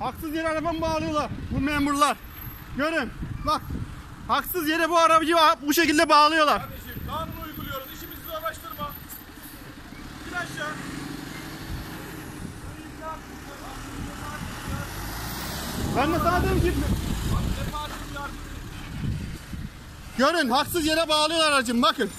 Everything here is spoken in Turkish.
haksız yere arabamı bağlıyorlar bu memurlar. Görün bak haksız yere bu arabayı bu şekilde bağlıyorlar. Kardeşim kanunu uyguluyoruz. İşimizi zorlaştırma. İn aşağı. Ben de sana dedim ki görün haksız yere bağlıyorlar aracım bakın.